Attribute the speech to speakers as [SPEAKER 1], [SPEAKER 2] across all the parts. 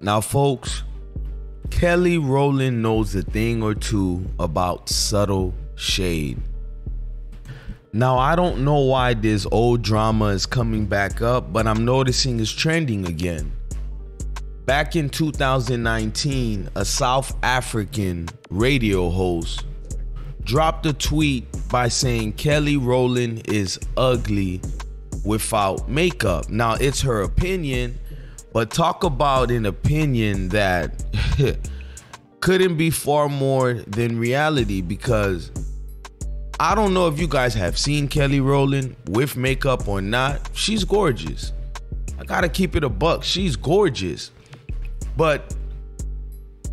[SPEAKER 1] Now, folks, Kelly Rowland knows a thing or two about subtle shade. Now, I don't know why this old drama is coming back up, but I'm noticing it's trending again. Back in 2019, a South African radio host dropped a tweet by saying Kelly Rowland is ugly without makeup. Now, it's her opinion, but talk about an opinion that couldn't be far more than reality because I don't know if you guys have seen Kelly Rowland with makeup or not. She's gorgeous. I gotta keep it a buck. She's gorgeous. But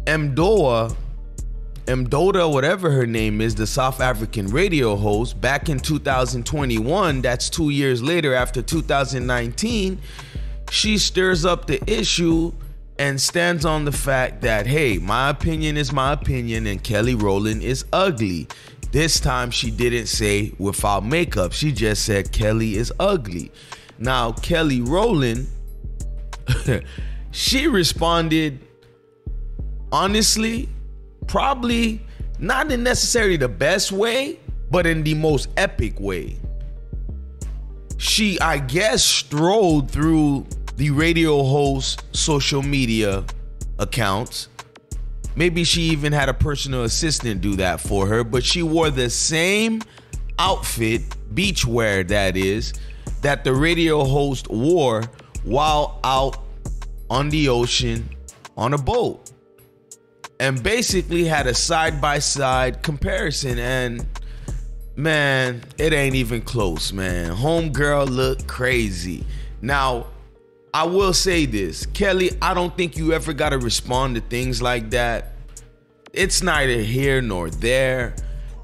[SPEAKER 1] Mdoa, Mdoda, whatever her name is, the South African radio host, back in 2021, that's two years later after 2019, she stirs up the issue and stands on the fact that, hey, my opinion is my opinion and Kelly Rowland is ugly. This time she didn't say without makeup. She just said Kelly is ugly. Now, Kelly Rowland, she responded honestly, probably not in necessarily the best way, but in the most epic way. She, I guess, strolled through the radio host social media accounts Maybe she even had a personal assistant do that for her, but she wore the same outfit, beachwear that is, that the radio host wore while out on the ocean on a boat. And basically had a side by side comparison. And man, it ain't even close, man. Homegirl looked crazy. Now, I will say this, Kelly, I don't think you ever got to respond to things like that. It's neither here nor there.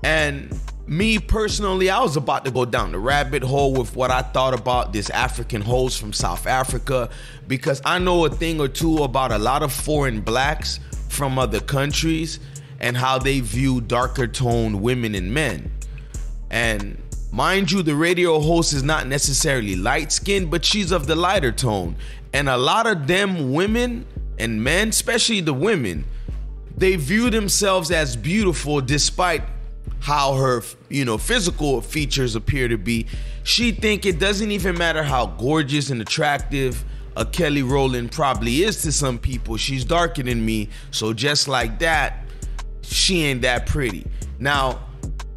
[SPEAKER 1] And me personally, I was about to go down the rabbit hole with what I thought about this African host from South Africa because I know a thing or two about a lot of foreign blacks from other countries and how they view darker toned women and men. And Mind you, the radio host is not necessarily light skinned, but she's of the lighter tone. And a lot of them women and men, especially the women, they view themselves as beautiful despite how her you know physical features appear to be. She think it doesn't even matter how gorgeous and attractive a kelly rowland probably is to some people. She's darker than me. So just like that she ain't that pretty. Now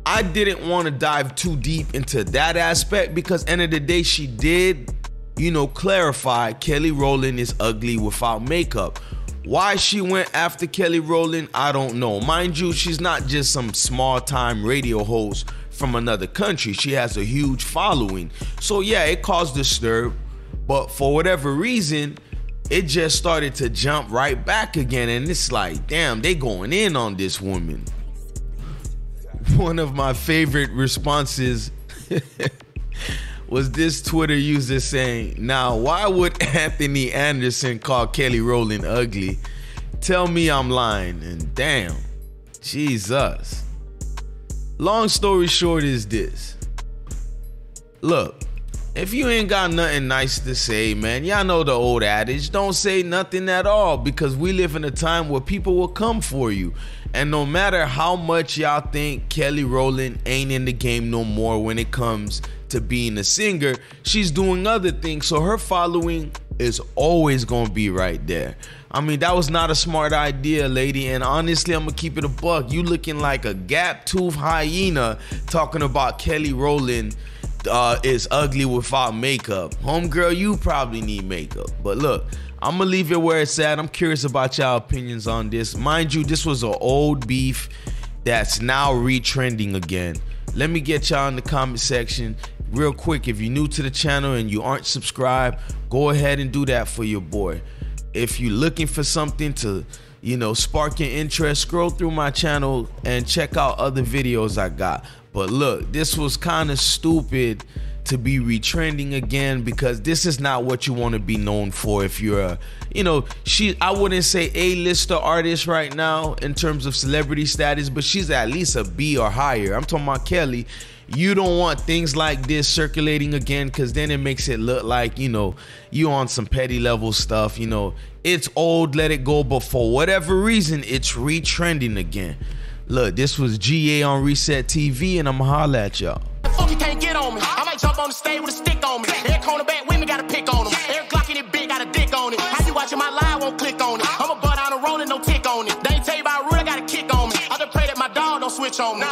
[SPEAKER 1] I didn't want to dive too deep into that aspect because end of the day she did, you know, clarify Kelly Rowland is ugly without makeup. Why she went after Kelly Rowland, I don't know. Mind you, she's not just some small time radio host from another country. She has a huge following. So yeah, it caused a stir, but for whatever reason, it just started to jump right back again and it's like, damn, they going in on this woman one of my favorite responses was this Twitter user saying, Now, why would Anthony Anderson call Kelly Rowland ugly? Tell me I'm lying. And damn, Jesus. Long story short is this. Look, if you ain't got nothing nice to say, man, y'all know the old adage don't say nothing at all because we live in a time where people will come for you. And no matter how much y'all think Kelly Rowland ain't in the game no more when it comes to being a singer, she's doing other things. So her following is always gonna be right there. I mean, that was not a smart idea, lady. And honestly, I'm gonna keep it a buck. You looking like a gap tooth hyena talking about Kelly Rowland uh, is ugly without makeup. Homegirl, you probably need makeup. But look, I'm gonna leave it where it's at. I'm curious about y'all opinions on this. Mind you, this was an old beef that's now retrending again. Let me get y'all in the comment section real quick. If you're new to the channel and you aren't subscribed, go ahead and do that for your boy. If you're looking for something to, you know, spark your interest, scroll through my channel and check out other videos I got. But look, this was kind of stupid to be retrending again because this is not what you want to be known for if you're a you know she i wouldn't say a lister artist right now in terms of celebrity status but she's at least a b or higher i'm talking about kelly you don't want things like this circulating again because then it makes it look like you know you on some petty level stuff you know it's old, let it go. But for whatever reason, it's retrending again. Look, this was GA on Reset TV, and I'm holla at y'all.
[SPEAKER 2] Fuck you can't get on me. I might jump on the stage with a stick on me. Every cornerback women got a pick on them. Every Glock in it big got a dick on it. How you watching my live won't click on it. I'm a butt on a rolling, no tick on it. They ain't tell you about root, I got a kick on me. I just pray that my dog don't switch on me.